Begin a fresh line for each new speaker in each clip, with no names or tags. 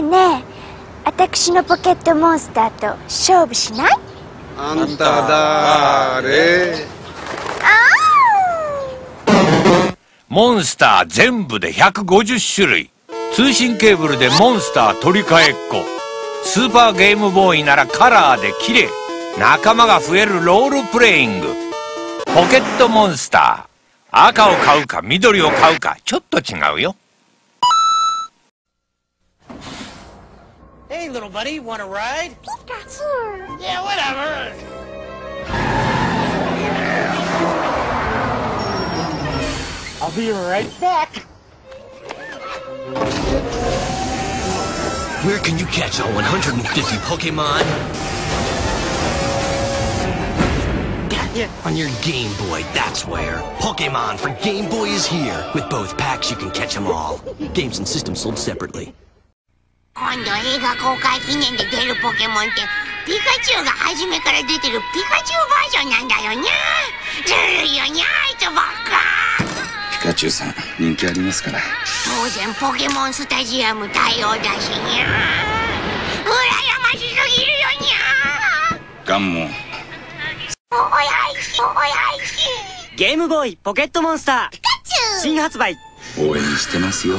えねえ私のポケットモンスターと勝負しない？
あんただれ。
モンスター全部で150種類。通信ケーブルでモンスター取り替えっこ。スーパーゲームボーイならカラーで綺麗。仲間が増えるロールプレイング。ポケットモンスター。赤を買うか緑を買うかちょっと違うよ
Hey, little buddy, want a ride? Yeah, whatever. I'll be right back.
Where can you catch all 150 Pokemon? On your Game Boy, that's where. Pokemon for Game Boy is here. With both packs, you can catch them all. Games and systems sold separately.
今度映画公開記念で出るポケモンってピカチュウが初めから出てるピカチュウバージョンなんだよにゃずるいよにゃあいつばっか。
ピカチュウさん人気ありますから。
当然ポケモンスタジアム対応だしにゃ羨ましすぎるよにゃ
ガンモン。
おやいしおやいし
ゲームボーイポケットモンスター。
ピカチュウ。
新発売。
応援してますよ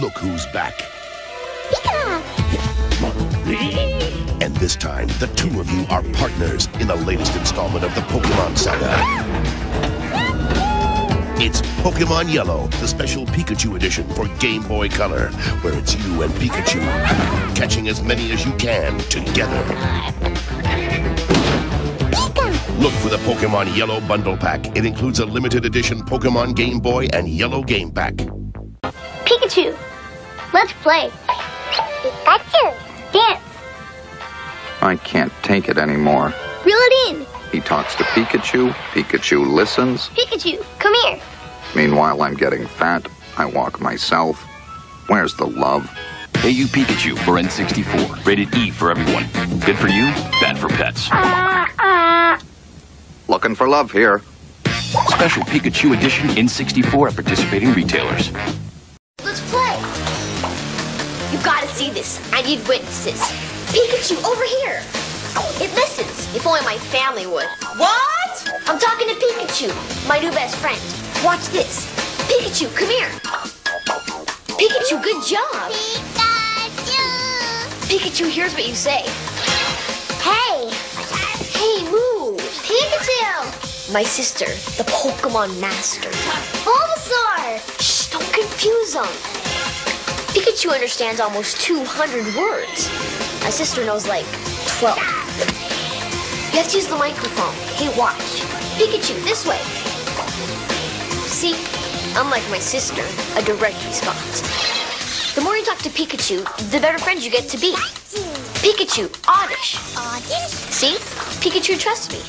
Look who's back. And this time, the two of you are partners in the latest installment of the Pokemon saga. It's Pokemon Yellow, the special Pikachu edition for Game Boy Color, where it's you and Pikachu catching as many as you can together. Look for the Pokemon Yellow Bundle Pack. It includes a limited edition Pokemon Game Boy and Yellow Game Pack.
Pikachu let's play Pikachu dance
I can't take it anymore.
reel it in
He talks to Pikachu, Pikachu listens.
Pikachu come here
Meanwhile, I'm getting fat. I walk myself. Where's the love?
Hey You Pikachu for N64. Rated E for everyone. Good for you, bad for pets.
Looking for love here.
Special Pikachu Edition N64 at participating retailers.
This I need witnesses Pikachu over here it listens if only my family would
What?
I'm talking to Pikachu, my new best friend. Watch this. Pikachu, come here. Pikachu, good job. Pikachu, Pikachu, here's what you say. Hey. Hey, move. Pikachu. My sister, the Pokemon Master. Bulbasaur. Shh, don't confuse them. Pikachu understands almost 200 words. My sister knows like 12. You have to use the microphone. Hey, watch. Pikachu, this way. See, unlike my sister, a direct response. The more you talk to Pikachu, the better friends you get to be. Pikachu, oddish. Oddish? See? Pikachu trusts me.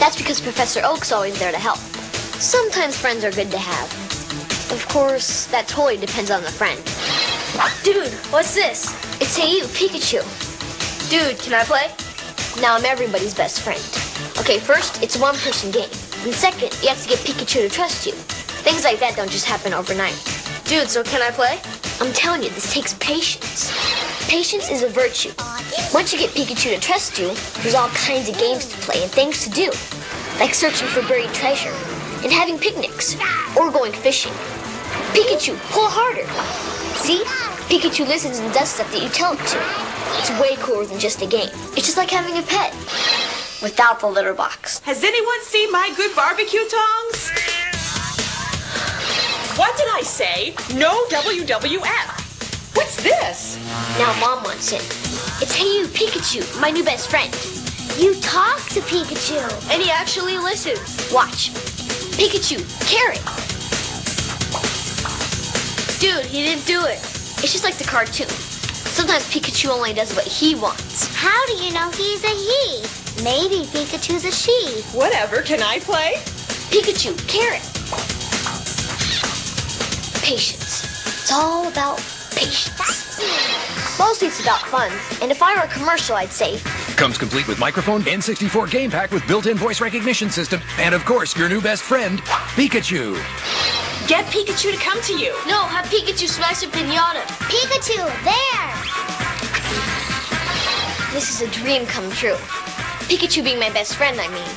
That's because Professor Oak's always there to help. Sometimes friends are good to have. Of course, that totally depends on the friend. Dude, what's this? It's Hey You, Pikachu. Dude, can I play? Now I'm everybody's best friend. Okay, first, it's a one person game. And second, you have to get Pikachu to trust you. Things like that don't just happen overnight. Dude, so can I play? I'm telling you, this takes patience. Patience is a virtue. Once you get Pikachu to trust you, there's all kinds of games to play and things to do. Like searching for buried treasure, and having picnics, or going fishing. Pikachu, pull harder. See? Pikachu listens and does stuff that you tell him to. It's way cooler than just a game. It's just like having a pet. Without the litter box.
Has anyone seen my good barbecue tongs? What did I say? No WWF. What's this?
Now mom wants it. It's Hey You, Pikachu, my new best friend. You talk to Pikachu. And he actually listens. Watch. Pikachu, carrot. Dude, he didn't do it. It's just like the cartoon. Sometimes Pikachu only does what he wants. How do you know he's a he? Maybe Pikachu's a she.
Whatever, can I play?
Pikachu, carrot. Patience. It's all about patience. Mostly it's about fun. And if I were a commercial, I'd say,
Comes complete with microphone, N64 game pack with built-in voice recognition system, and of course, your new best friend, Pikachu.
Get Pikachu to come to you.
No, have Pikachu smash a pinata. Pikachu, there! This is a dream come true. Pikachu being my best friend, I mean.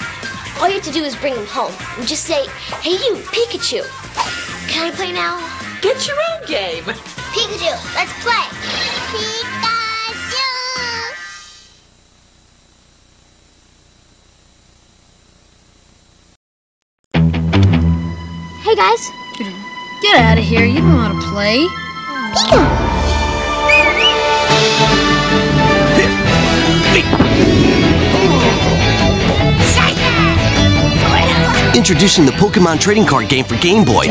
All you have to do is bring him home and just say, hey you, Pikachu. Can I play now?
Get your own game.
Pikachu, let's play. Pikachu! Hey guys.
Get out of here. You don't know how to play.
Introducing the Pokemon trading card game for Game Boy.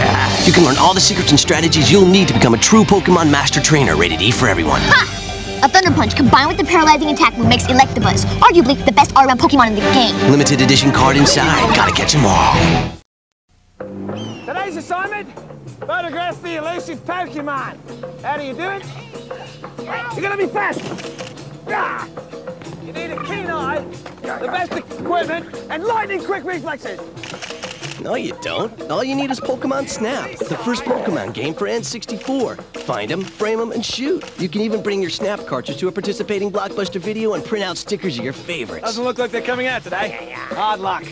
You can learn all the secrets and strategies you'll need to become a true Pokemon master trainer, rated E for everyone.
Ha! A Thunder Punch combined with the paralyzing attack move makes Electabuzz arguably the best all-around Pokemon in the game.
Limited edition card inside. Gotta catch 'em all.
Today's assignment, photograph the elusive Pokemon. How do you do it? You're gonna be fast. You need a keen eye, the best equipment, and lightning-quick reflexes.
No, you don't. All you need is Pokemon Snap, the first Pokemon game for N64. Find them, frame them, and shoot. You can even bring your Snap cartridge to a participating Blockbuster video and print out stickers of your favorites.
Doesn't look like they're coming out today. Hard luck.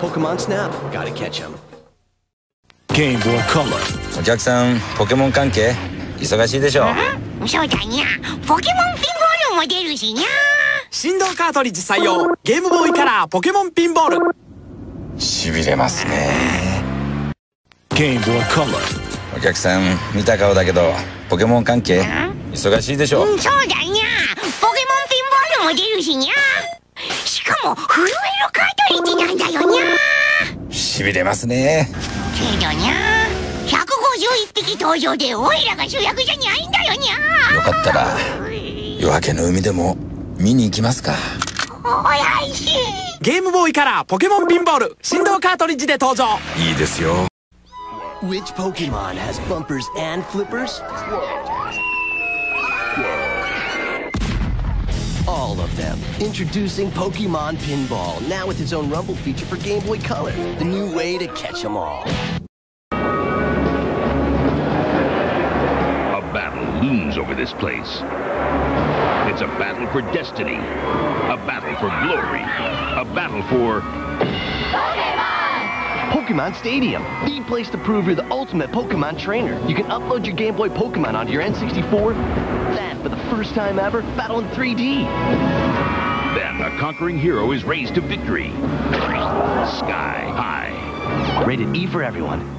Pokemon Snap, gotta catch 'em.
Game Boy Color.
お客さんポケモン関係忙しいでしょ
そうだにゃ。ポケモンピンボールも出るしにゃ。
振動カートリッジ採用。ゲームボーイカラーポケモンピンボール。
しびれますね。
Game Boy Color.
お客さん見た顔だけどポケモン関係忙しいでしょ
う。んそうだにゃ。ポケモンピンボールも出るしにゃ。しかも震えるカートリッジなんだよにゃ。
しびれますね
けどにゃ151匹登場でオイラが主役じゃにゃいんだよにゃ
よかったら夜明けの海でも見に行きますか。
おやいしい。
ゲームボーイカラーポケモンピンボール振動カートリッジで登場。
いいですよ。
Which Pokemon has bumpers and flippers? All of them. Introducing Pokemon Pinball, now with its own Rumble feature for Game Boy Color. The new way to catch 'em all.
A battle looms over this place. It's a battle for destiny, a battle for glory, a battle for
Pokemon Stadium, the place to prove you're the ultimate Pokemon trainer. You can upload your Game Boy Pokemon onto your N64. Then, for the first time ever, battle in 3D.
Then a conquering hero is raised to victory. Sky high.
Rated E for everyone.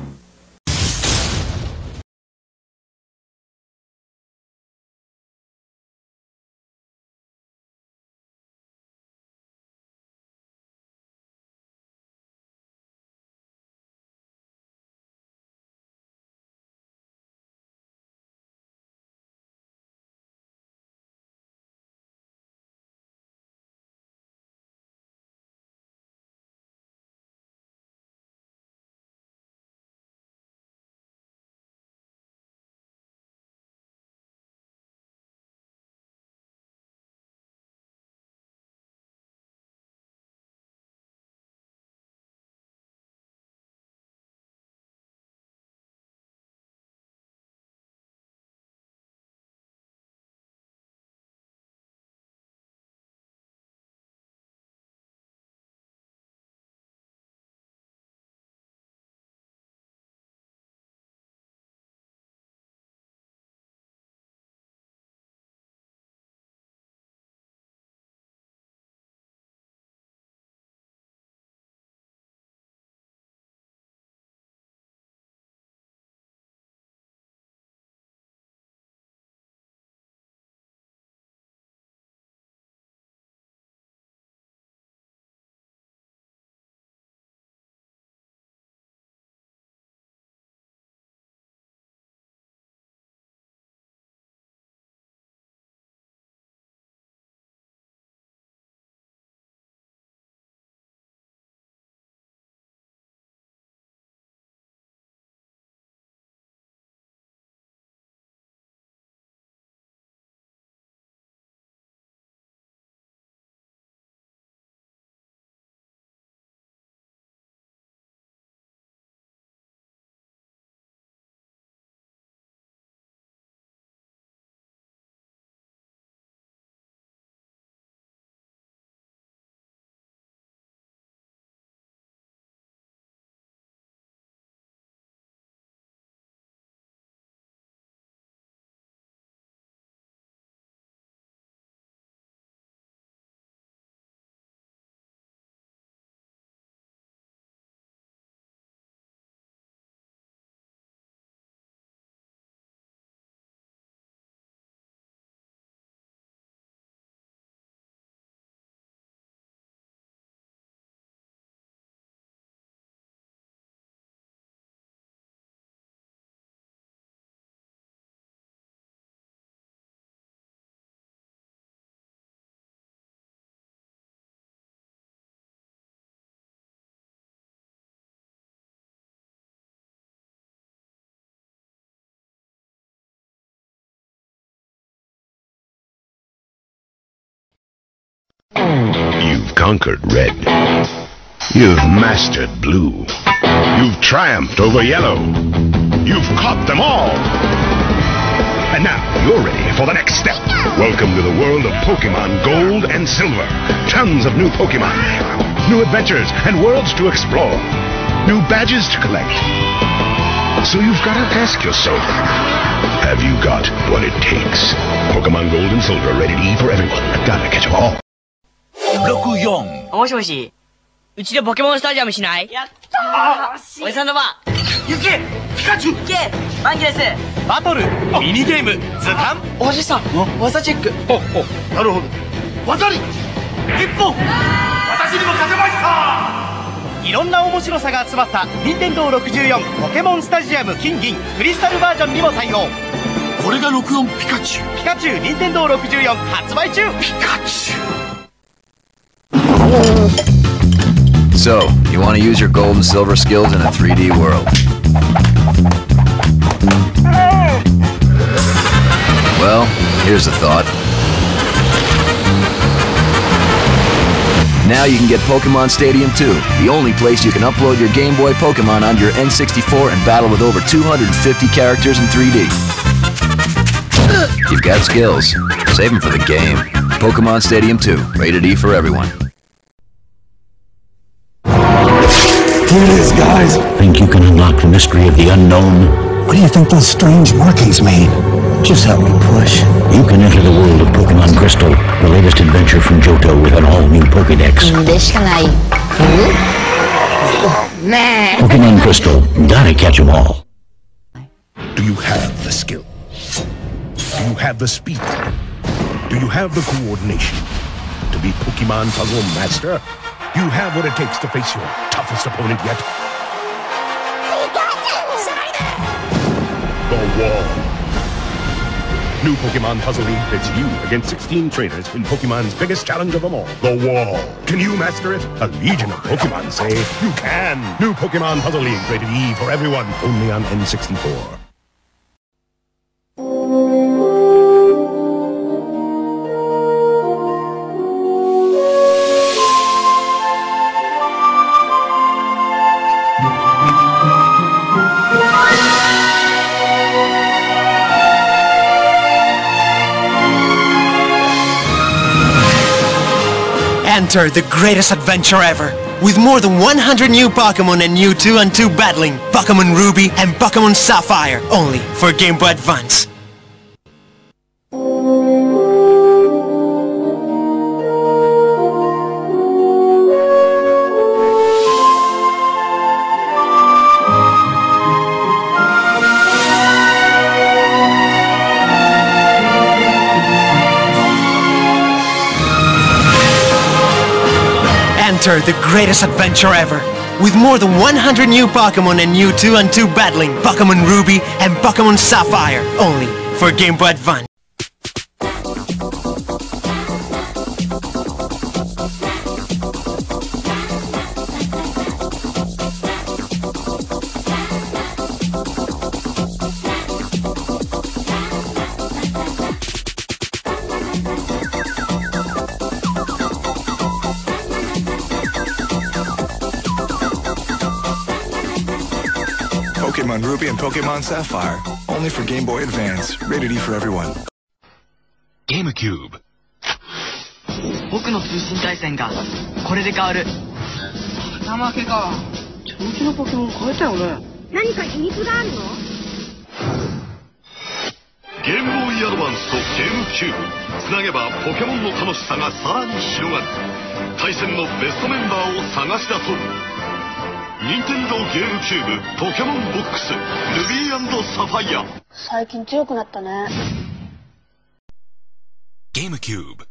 Conquered red. You've mastered blue. You've triumphed over yellow. You've caught them all. And now you're ready for the next step. Welcome to the world of Pokemon Gold and Silver. Tons of new Pokemon. New adventures and worlds to explore. New badges to collect. So you've got to ask yourself, have you got what it takes? Pokemon Gold and Silver rated E for everyone. Gotta catch 'em all.
64もしもし。うちでポケモンスタジアムしない？やったー！おじさんの番行けピカチュウ。行けマンギレス。バトルミニゲーム図鑑。おじさん技チェック。ほほなるほど。技に一本。私にも勝てました。いろんな面白さが集まった任天堂64ポケモンスタジアム金銀クリスタルバージョンにも対応。これが64ピカチュウ。ピカチュウ任天堂64発売中。ピカチュウ
So, you want to use your gold and silver skills in a 3D world. Well, here's a thought. Now you can get Pokemon Stadium 2, the only place you can upload your Game Boy Pokemon onto your N64 and battle with over 250 characters in 3D. You've got skills. Save them for the game. Pokemon Stadium 2, rated E for everyone.
Here it is, guys.
Think you can unlock the mystery of the unknown?
What do you think those strange markings mean? Just help me push.
You can enter the world of Pokemon Crystal, the latest adventure from Johto with an all-new Pokedex. Pokemon Crystal, gotta catch 'em all.
Do you have the skill? Do you have the speed? Do you have the coordination to be Pokemon Puzzle Master? You have what it takes to face your toughest opponent yet? The Wall. New Pokemon Puzzle League pits you against 16 trainers in Pokemon's biggest challenge of them all, the Wall. Can you master it? A legion of Pokemon say you can. New Pokemon Puzzle League rated E for everyone, only on N64.
Enter the greatest adventure ever. With more than 100 new Pokemon and new 2 on 2 battling, Pokemon Ruby and Pokemon Sapphire, only for Game Boy Advance. Greatest adventure ever. With more than 100 new Pokemon and new 2 and 2 battling, Pokemon Ruby and Pokemon Sapphire, only for Game Boy Advance.
Sapphire, only for Game Boy Advance, rated E for everyone.
GameCube.
僕の通信対戦がこれで変わる。
玉けか。のポケモン変えたよね。何か秘密があるの？
ゲームボーイアドバンスとゲームキューブつなげばポケモンの楽しさがさらに広がる。対戦のベストメンバーを探し出そう任天堂ゲームキューブポケモンボックスルビーサファイア
最近強くなったね
GameCube.
Ruby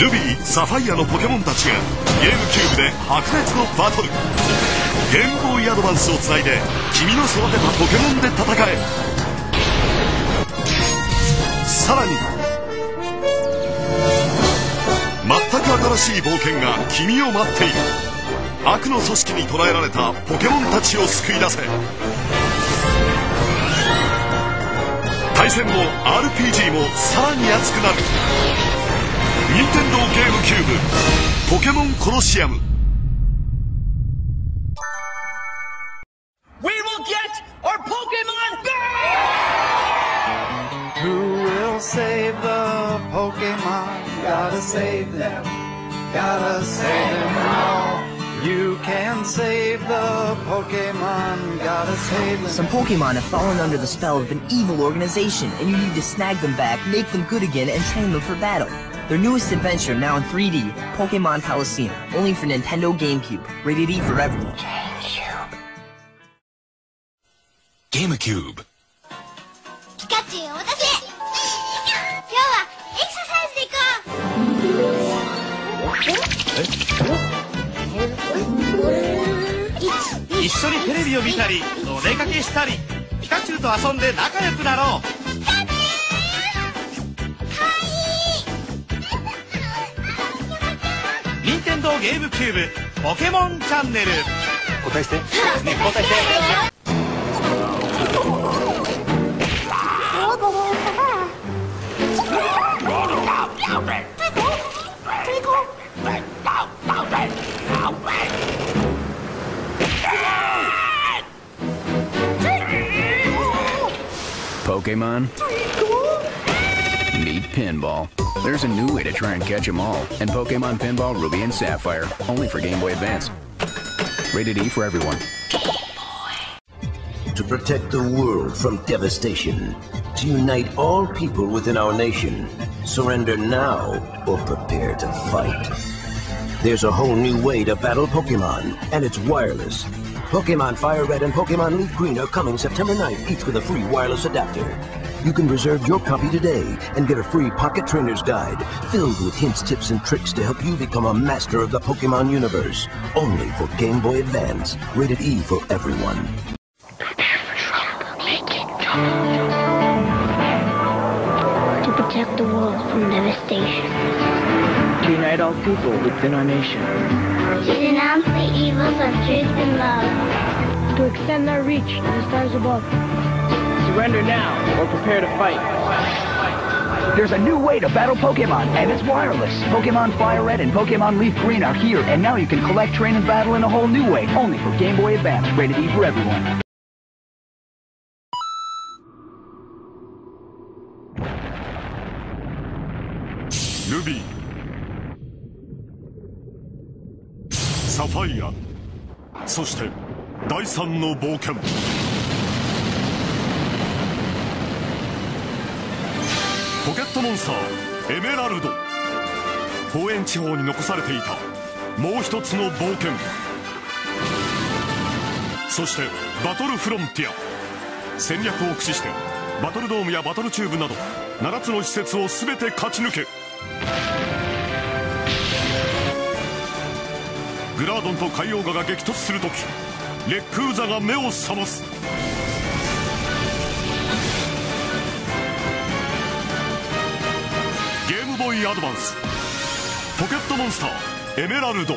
ルビーサファイアのポケモンたちがゲームキューブで白熱のバトル。ゲームボーイアドバンスをつないで君の育てたポケモンで戦え。さらに全く新しい冒険が君を待っている。悪の組織に捕らえられたポケモンたちを救い出せ。対戦も RPG もさらに熱くなる。任天堂ゲームキューブポケモンコロシアム
We will get our Pokemon
Who will save the Pokemon? Gotta save them. Gotta save them all. You can save the Pokemon. Gotta save them.
Some Pokemon have fallen under the spell of an evil organization, and you need to snag them back, make them good again, and train them for battle. Their newest adventure, now in 3D, Pokemon Coliseum, only for Nintendo GameCube, rated E for everyone.
GameCube
ピカチュウ私今日はエクササイズで行こう
一緒にテレビを見たりお出かけしたりピカチュウと遊んで仲良くなろう任天堂ゲームキューブポケモンチャンネル。交代して。ね交代して「
Pokemon? Meet Pinball. There's a new way to try and catch 'em all. And Pokemon Pinball Ruby and Sapphire, only for Game Boy Advance. Rated E for everyone.
To protect the world from devastation. To unite all people within our nation. Surrender now or prepare to fight. There's a whole new way to battle Pokemon, and it's wireless. Pokemon Fire Red and Pokemon Leaf Green are coming September 9th, each with a free wireless adapter. You can reserve your copy today and get a free pocket trainer's guide filled with hints, tips, and tricks to help you become a master of the Pokemon universe. Only for Game Boy Advance. Rated E for everyone.
To protect the world from devastation.
To unite all people within our nation.
To denounce the evils of truth and love.
To extend our reach to the stars above.
Surrender now or prepare to fight.
There's a new way to battle Pokemon, and it's wireless. Pokemon Fire Red and Pokemon Leaf Green are here, and now you can collect, train, and battle in a whole new way, only for Game Boy Advance, rated E for everyone.
イアそして第三の冒険。ポケットモンスターエメラルド。方園地方に残されていたもう一つの冒険。そしてバトルフロンティア。戦略を駆使してバトルドームやバトルチューブなど7つの施設を全て勝ち抜け。グラードンと海洋ガが激突するときレックウザが目を覚ますゲームボーイアドバンスポケットモンスターエメラルド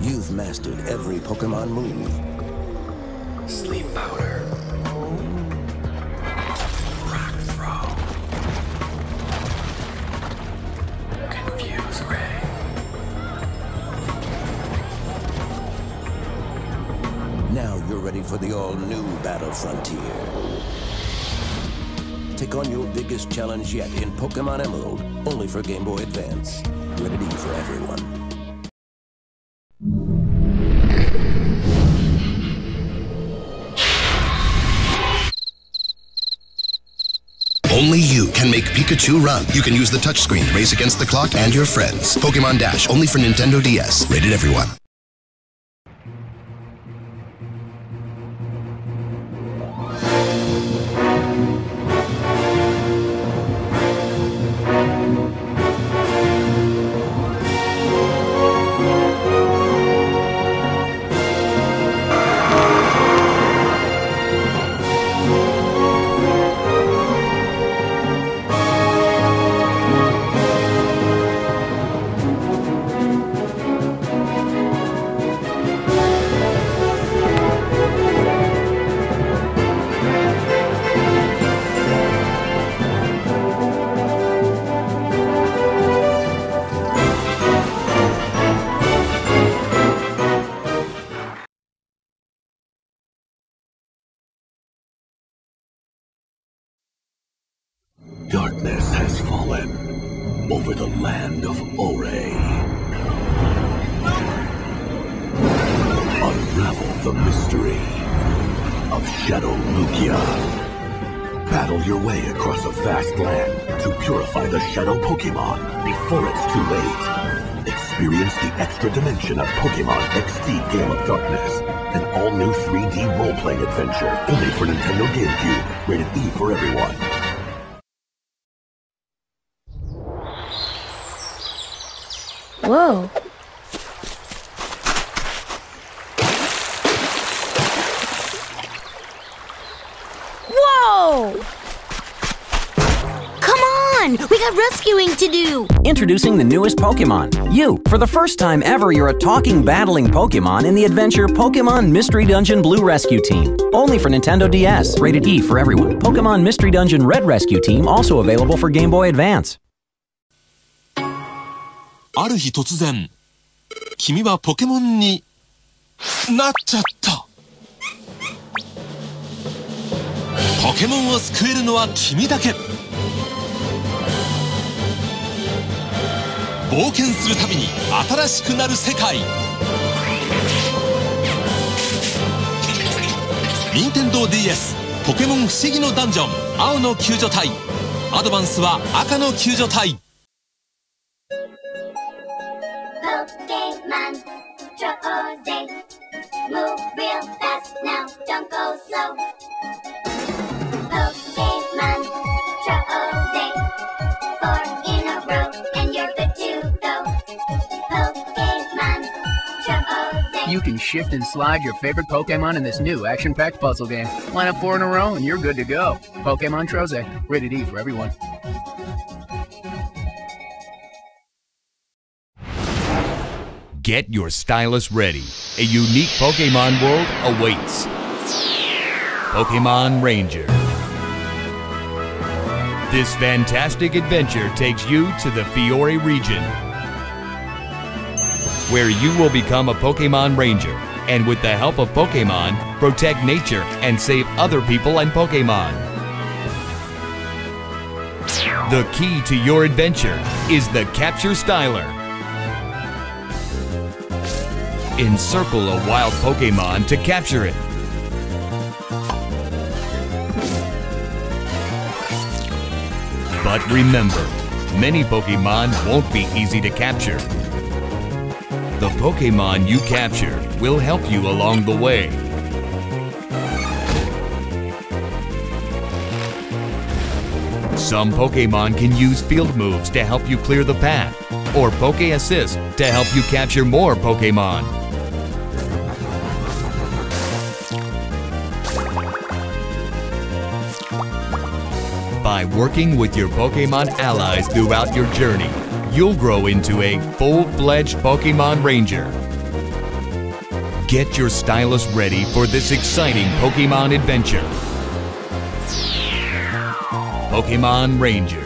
You've mastered every Pokemon move. Sleep powder. Confuse ray. Now you're ready for the all-new Battle Frontier. Take on your biggest challenge yet in Pokemon Emerald, only for Game Boy Advance. Rated E for everyone.
Only you can make Pikachu run. You can use the touchscreen to race against the clock and your friends. Pokemon Dash, only for Nintendo DS. Rated everyone.
The mystery of Shadow Lugia. Battle your way across a vast land to purify the Shadow Pokemon before it's too late. Experience the extra dimension of Pokemon XD Gale of Darkness, an all-new 3D role-playing adventure only for Nintendo GameCube, rated E for everyone.
Whoa.
Whoa! Come on! We got rescuing to do!
Introducing the newest Pokemon. You, for the first time ever, you're a talking, battling Pokemon in the adventure Pokemon Mystery Dungeon Blue Rescue Team. Only for Nintendo DS. Rated E for everyone. Pokemon Mystery Dungeon Red Rescue Team also available for Game Boy Advance.
ある日突然、君はポケモンになっちゃった。 ポケモンを救えるのは君だけ。冒険するたびに新しくなる世界。任天堂 d s ポケモン不思議のダンジョン青の救助隊アドバンスは赤の救助隊
You can shift and slide your favorite Pokemon in this new action-packed puzzle game. Line up four in a row and you're good to go. Pokemon Trozei, rated E for everyone.
Get your stylus ready. A unique Pokemon world awaits. Pokemon Ranger. This fantastic adventure takes you to the Fiore region, where you will become a Pokemon Ranger and, with the help of Pokemon, protect nature and save other people and Pokemon. The key to your adventure is the Capture Styler. Encircle a wild Pokemon to capture it. But remember, many Pokemon won't be easy to capture. The Pokemon you capture will help you along the way. Some Pokemon can use field moves to help you clear the path, or Poke Assist to help you capture more Pokemon. By working with your Pokemon allies throughout your journey, you'll grow into a full-fledged Pokemon Ranger. Get your stylus ready for this exciting Pokemon adventure. Pokemon Ranger.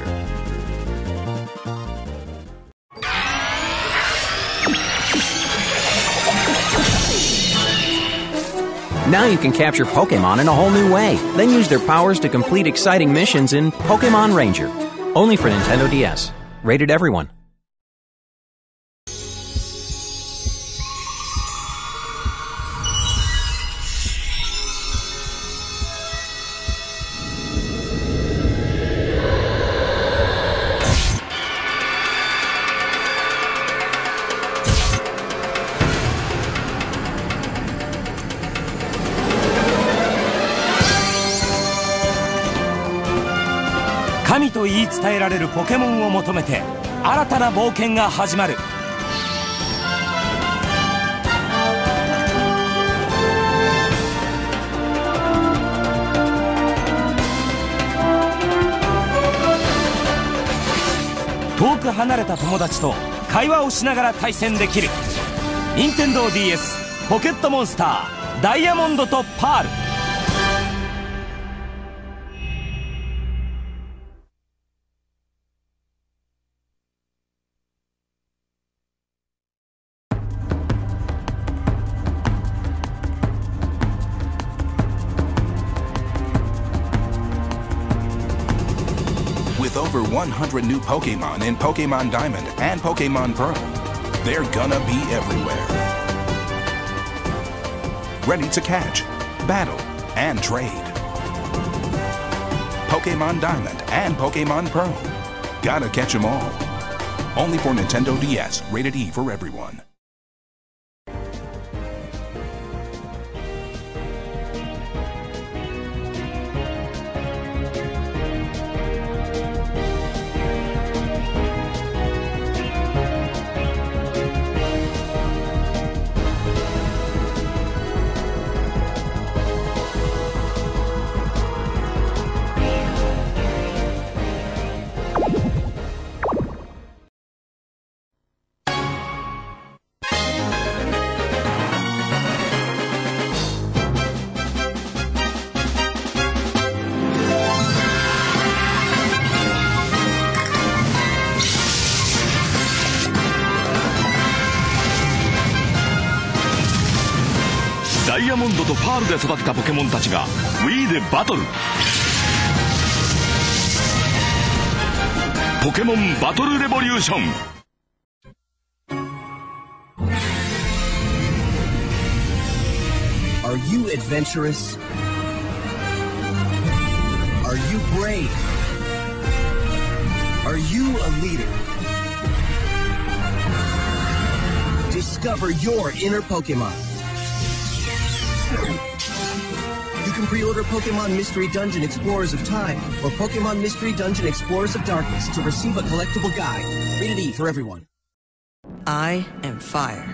Now you can capture Pokemon in a whole new way. Then use their powers to complete exciting missions in Pokemon Ranger. Only for Nintendo DS. Rated everyone.「
ポケモンを求めて新たな冒険が始まる」遠く離れた友達と会話をしながら対戦できる。任天堂 d s ポケットモンスターダイヤモンドとパール「
100 new Pokemon in Pokemon Diamond and Pokemon Pearl. They're gonna be everywhere. Ready to catch, battle, and trade. Pokemon Diamond and Pokemon Pearl. Gotta catch 'em all. Only for Nintendo DS, rated E for everyone.
モンたちが Wii でバトルポケモンバトルレボリューション
Are you adventurous? Are you brave? Are you a leader? Discover your inner Pokemon. Can pre-order Pokemon Mystery Dungeon Explorers of Time or Pokemon Mystery Dungeon Explorers of Darkness to receive a collectible guide. Rated E for everyone.
I am fire.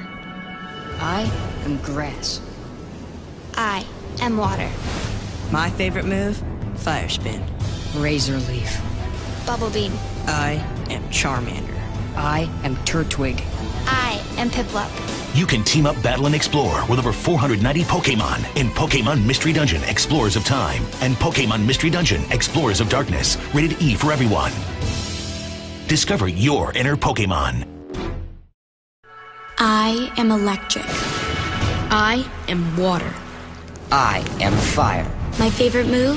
I am grass. I am water.
My favorite move? Fire spin.
Razor leaf. Bubble beam.
I am Charmander.
I am Turtwig. I am Piplup.
You can team up, battle, and explore with over 490 Pokemon in Pokemon Mystery Dungeon Explorers of Time and Pokemon Mystery Dungeon Explorers of Darkness, rated E for everyone. Discover your inner Pokemon.
I am electric. I am water. I am fire. My favorite move?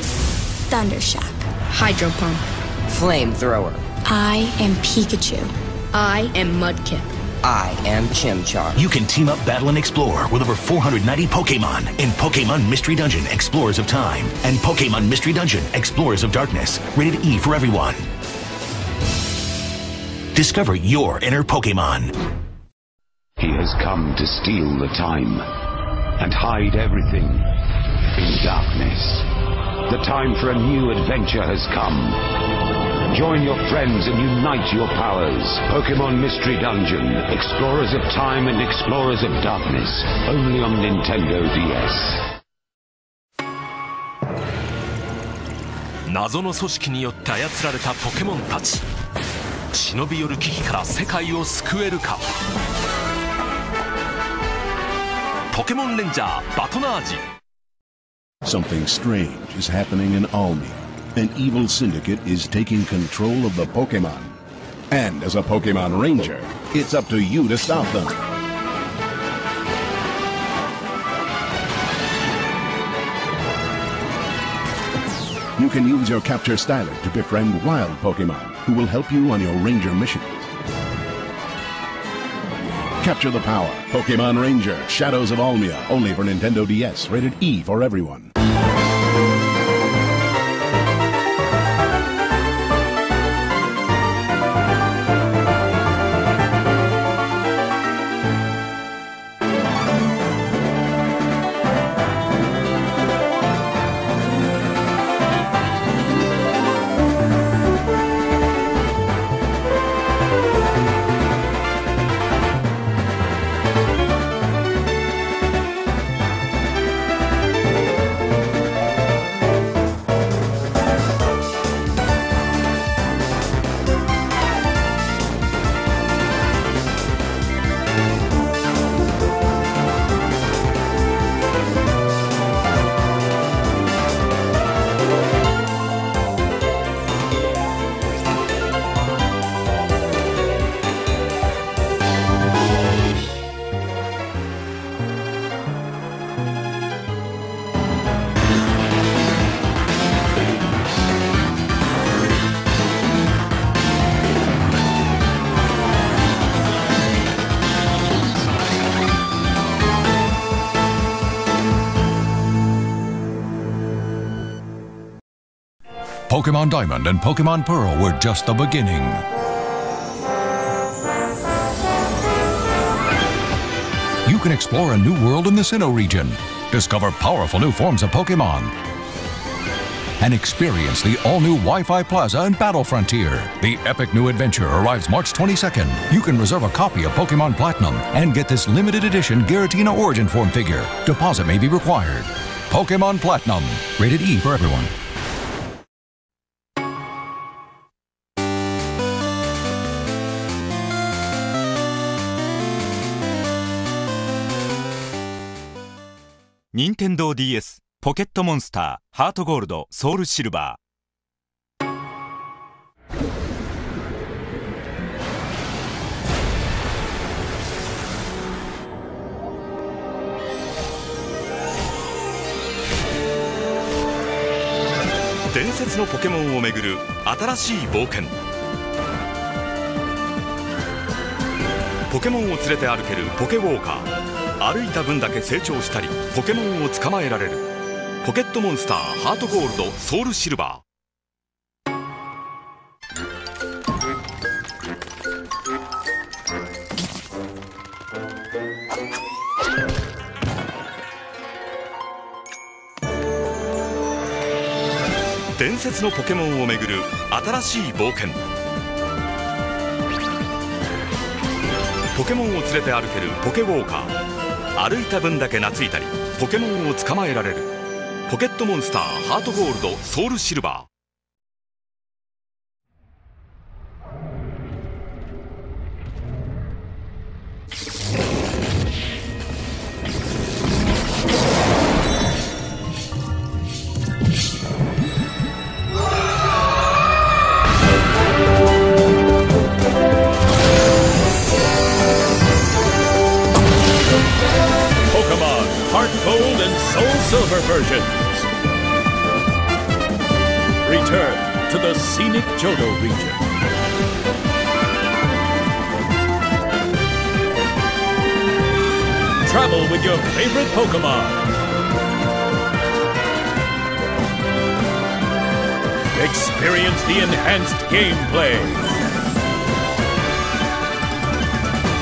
Thundershock. Hydro Pump. Flamethrower. I am Pikachu. I am Mudkip.
I am Chimchar. You can team up, battle, and explore with over 490 Pokemon in Pokemon Mystery Dungeon Explorers of Time and Pokemon Mystery Dungeon Explorers of Darkness, rated E for everyone. Discover your inner Pokemon.
He has come to steal the time and hide everything in darkness. The time for a new adventure has come. Join your friends and unite your powers. Pokemon Mystery Dungeon, Explorers of Time and Explorers of Darkness, only on Nintendo DS.
謎の組織によって操られたポケモンたち忍び寄る危機から世界を救えるかポケモンレンジャーバトナージ
Something strange is happening in Almia. An evil syndicate is taking control of the Pokemon. And as a Pokemon Ranger, it's up to you to stop them. You can use your Capture Styler to befriend wild Pokemon who will help you on your Ranger missions. Capture the power. Pokemon Ranger, Shadows of Almia, only for Nintendo DS, rated E for everyone.
Pokemon Diamond and Pokemon Pearl were just the beginning. You can explore a new world in the Sinnoh region, discover powerful new forms of Pokemon, and experience the all-new Wi-Fi Plaza and Battle Frontier. The epic new adventure arrives March 22nd. You can reserve a copy of Pokemon Platinum and get this limited edition Giratina Origin Form figure. Deposit may be required. Pokemon Platinum, rated E for everyone.
任天堂 d s ポケットモンスターハートゴールドソウルシルバー伝説のポケモンをめぐる新しい冒険。ポケモンを連れて歩けるポケウォーカー。歩いた分だけ成長したりポケモンを捕まえられる。ポケットモンスターハートゴールドソウルシルバー。伝説のポケモンをめぐる新しい冒険。ポケモンを連れて歩けるポケウォーカー。歩いた分だけ懐いたりポケモンを捕まえられる。ポケットモンスターハートゴールドソウルシルバー。
Silver versions. Return to the scenic Johto region. Travel with your favorite Pokemon. Experience the enhanced gameplay.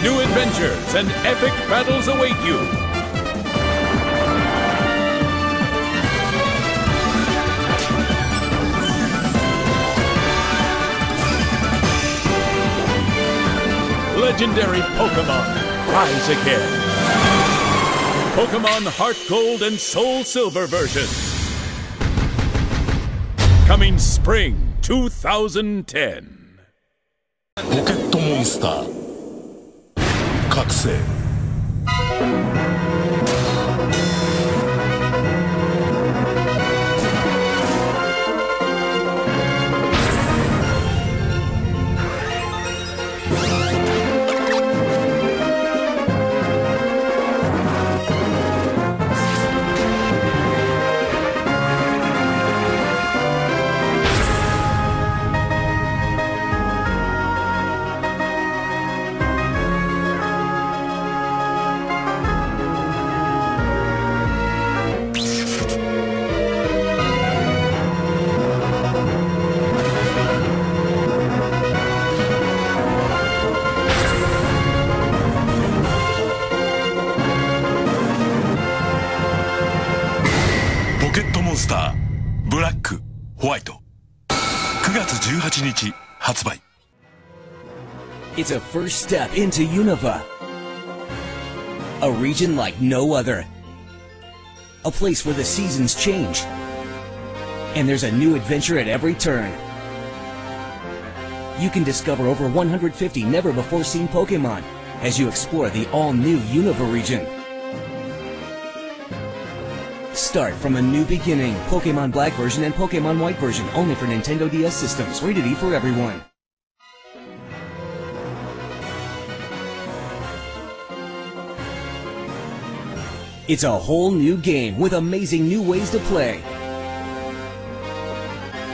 New adventures and epic battles await you. Legendary Pokemon rise again. Pokemon Heart Gold and Soul Silver version. Coming spring 2010.
ポケットモンスター覚醒
It's a first step into Unova. A region like no other. A place where the seasons change. And there's a new adventure at every turn. You can discover over 150 never before seen Pokemon as you explore the all new Unova region. Start from a new beginning. Pokemon Black version and Pokemon White version only for Nintendo DS systems. Rated E for everyone. It's a whole new game with amazing new ways to play.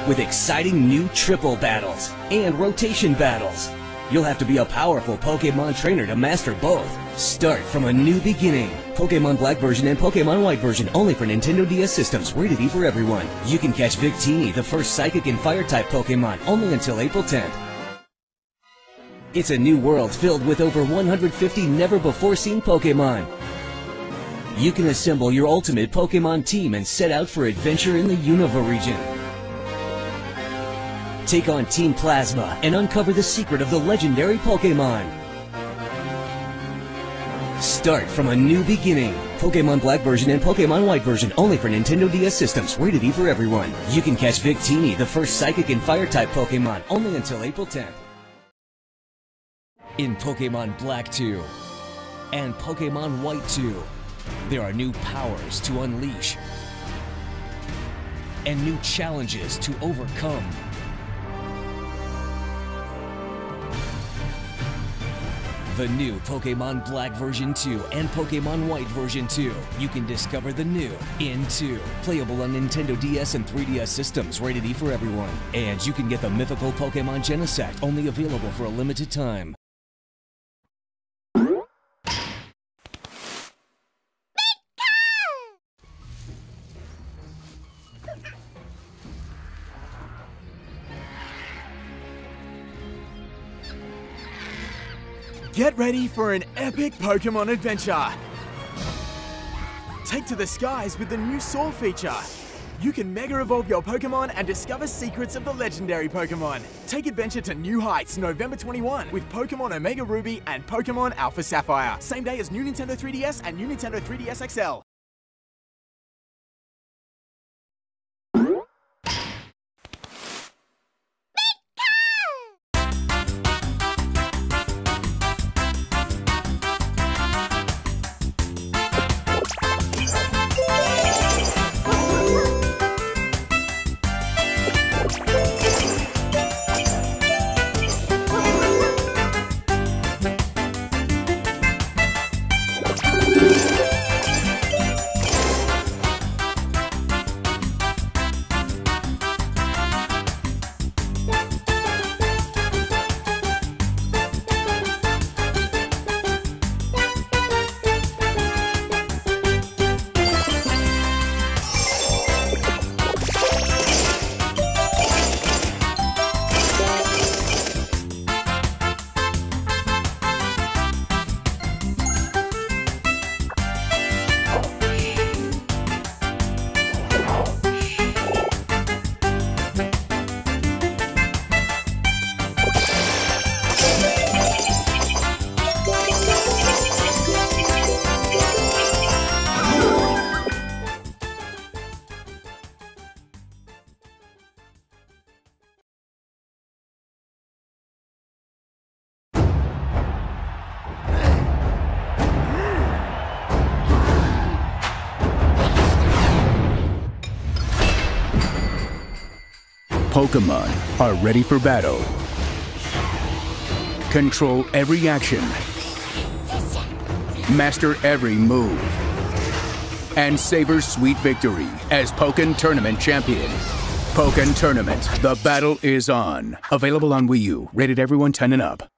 With exciting new triple battles and rotation battles. You'll have to be a powerful Pokemon trainer to master both. Start from a new beginning. Pokemon Black version and Pokemon White version only for Nintendo DS systems, rated E for everyone. You can catch Victini, the first Psychic and Fire-type Pokemon, only until April 10th. It's a new world filled with over 150 never-before-seen Pokemon. You can assemble your ultimate Pokemon team and set out for adventure in the Unova region. Take on Team Plasma and uncover the secret of the legendary Pokemon. Start from a new beginning. Pokemon Black version and Pokemon White version only for Nintendo DS systems, rated E for everyone. You can catch Victini, the first Psychic and Fire-type Pokemon, only until April 10th. In Pokemon Black 2 and Pokemon White 2, there are new powers to unleash and new challenges to overcome. The new Pokemon Black version 2 and Pokemon White version 2. You can discover the new in 2. Playable on Nintendo DS and 3DS systems, rated E for everyone. And you can get the mythical Pokemon Genesect, only available for a limited time.
Get ready for an epic Pokemon adventure! Take to the skies with the new Soar feature. You can Mega Evolve your Pokemon and discover secrets of the legendary Pokemon. Take adventure to new heights November 21 with Pokemon Omega Ruby and Pokemon Alpha Sapphire. Same day as new Nintendo 3DS and new Nintendo 3DS XL.
Pokemon are ready for battle. Control every action. Master every move. And savor sweet victory as Pokken Tournament champion. Pokken Tournament, the battle is on. Available on Wii U, rated everyone 10 and up.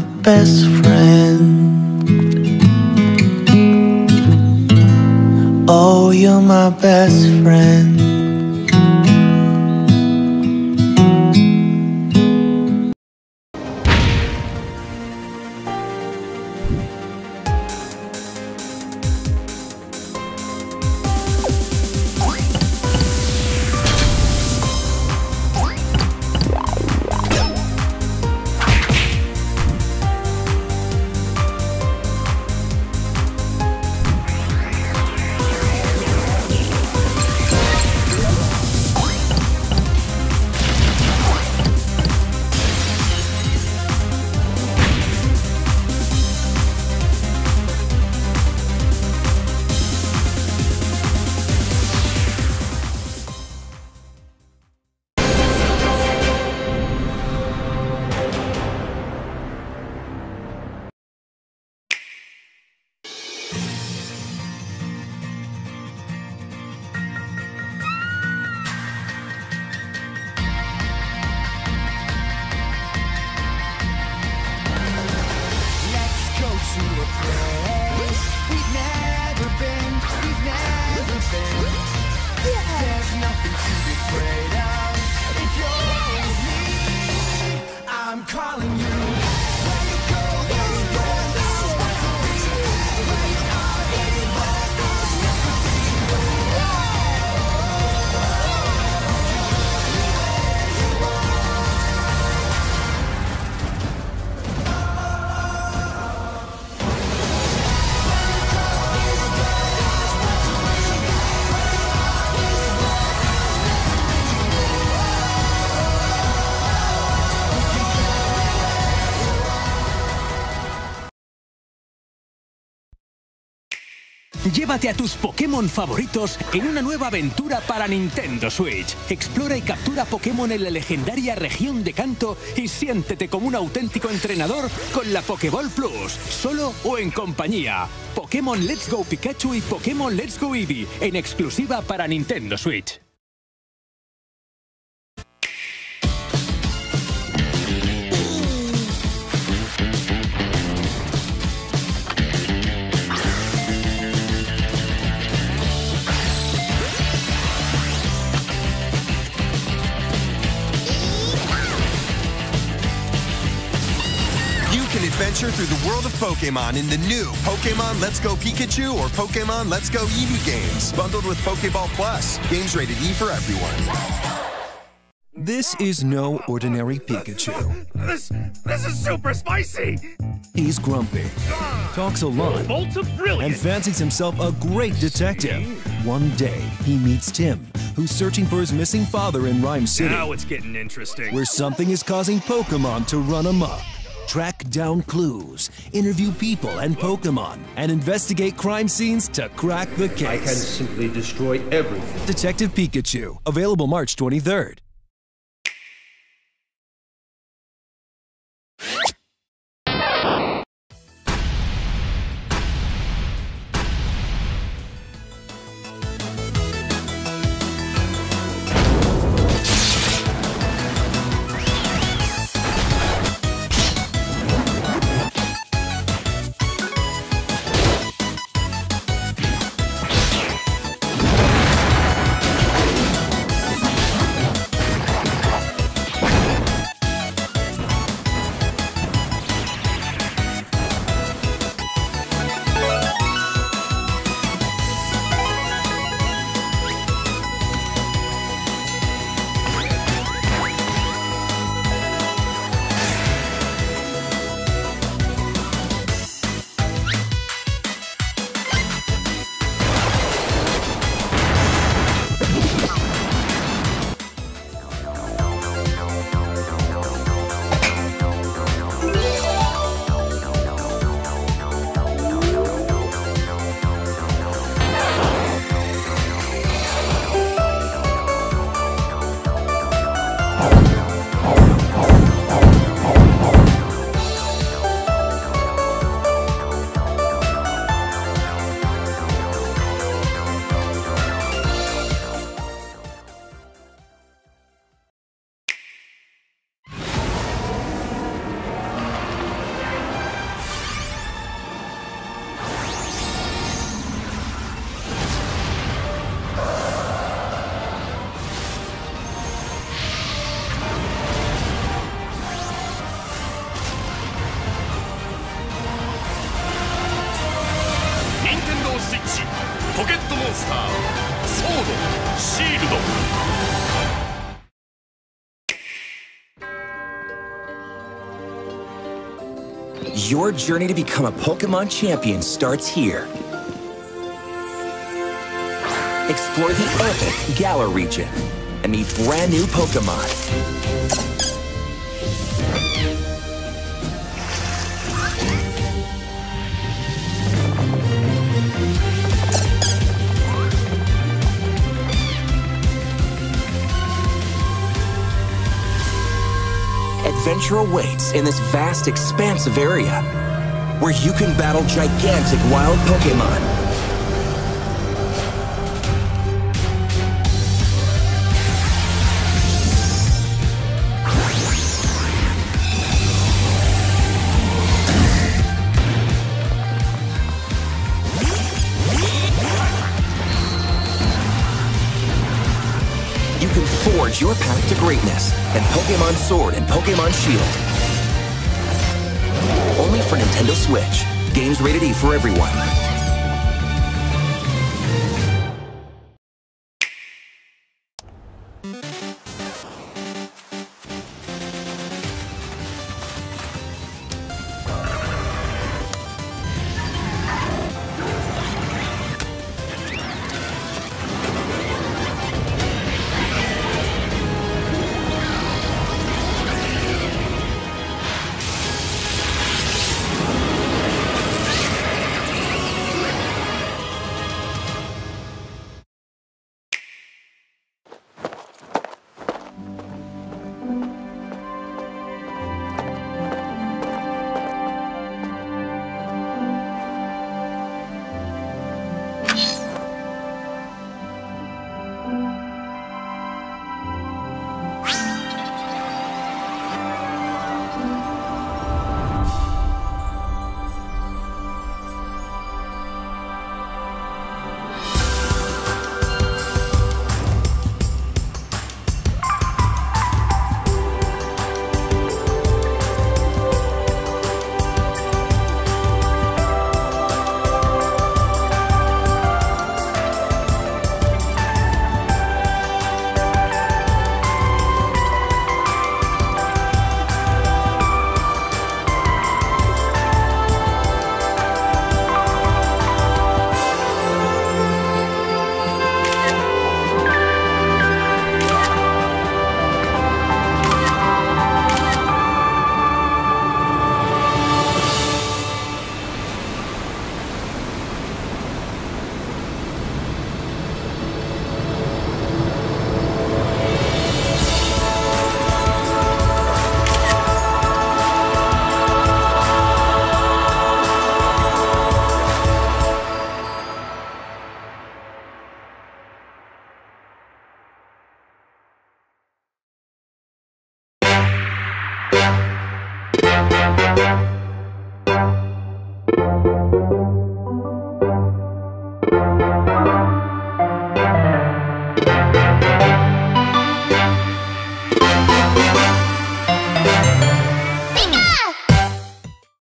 My best friend. Oh, you're my best friend.
Llévate a tus Pokémon favoritos en una nueva aventura para Nintendo Switch. Explora y captura Pokémon en la legendaria región de Kanto y siéntete como un auténtico entrenador con la Pokéball Plus, solo o en compañía. Pokémon Let's Go Pikachu y Pokémon Let's Go Eevee en exclusiva para Nintendo Switch.
Adventure through the world of Pokemon in the new Pokemon Let's Go Pikachu or Pokemon Let's Go Eevee games, bundled with Pokeball Plus. Games rated E for everyone.
This is no ordinary Pikachu.
This this is super spicy.
He's grumpy, talks a lot, and fancies himself a great detective. One day, he meets Tim, who's searching for his missing father in Rhyme City,
Now it's getting interesting.
where something is causing Pokemon to run amok. Track down clues, interview people and Pokemon, and investigate crime scenes to crack the case. I can
simply destroy everything.
Detective Pikachu, available March 23rd.
Your journey to become a Pokemon champion starts here. Explore the epic Galar region and meet brand new Pokemon. Adventure awaits in this vast, expansive area where you can battle gigantic wild Pokemon. You can forge your path to greatness in Pokemon Sword and Pokemon Shield. Nintendo Switch. Games rated E for everyone.